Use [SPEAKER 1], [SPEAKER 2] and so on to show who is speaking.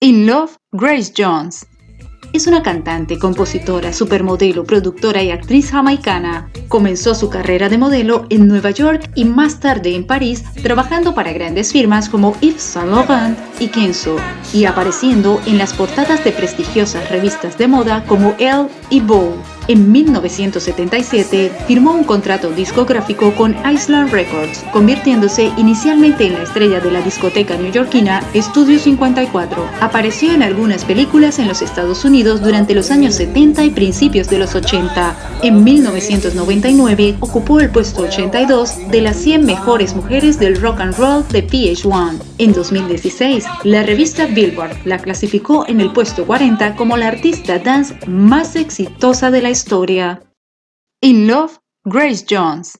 [SPEAKER 1] In Love, Grace Jones. Es una cantante, compositora, supermodelo, productora y actriz jamaicana. Comenzó su carrera de modelo en Nueva York y más tarde en París, trabajando para grandes firmas como Yves Saint Laurent y Kenzo, y apareciendo en las portadas de prestigiosas revistas de moda como Elle y Vogue. En 1977 firmó un contrato discográfico con Island Records, convirtiéndose inicialmente en la estrella de la discoteca neoyorquina Studio 54. Apareció en algunas películas en los Estados Unidos durante los años 70 y principios de los 80. En 1999 ocupó el puesto 82 de las 100 mejores mujeres del rock and roll de PH1. En 2016, la revista Billboard la clasificó en el puesto 40 como la artista dance más exitosa de la historia. In Love, Grace Jones.